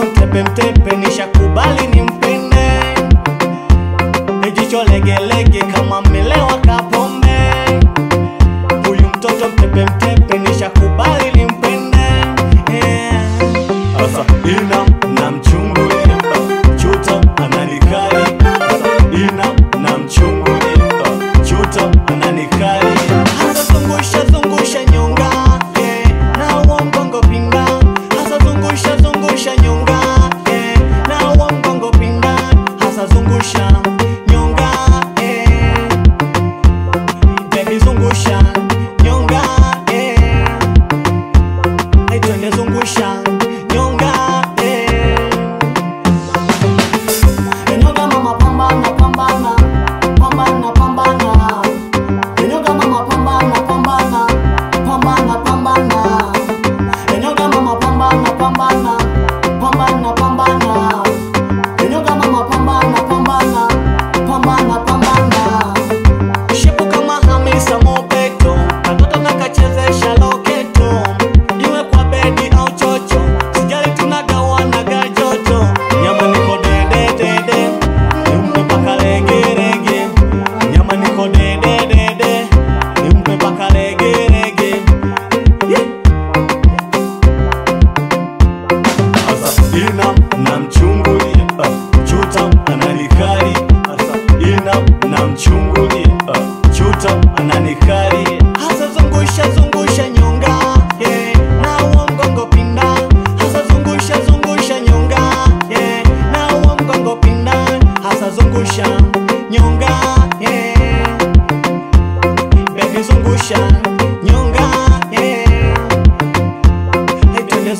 sio mtepe mtepe, nishakubali nimpende, ni jicho legelege mchunguji uh, chuto ananikari hasa zungusha zungusha nyonga yeah, na uo pinda hasa zungusha zungusha nyonga yeah, na uo pinda hasa zungusha nyonga yeah. Zungusha nyonga yeah. Hey, twende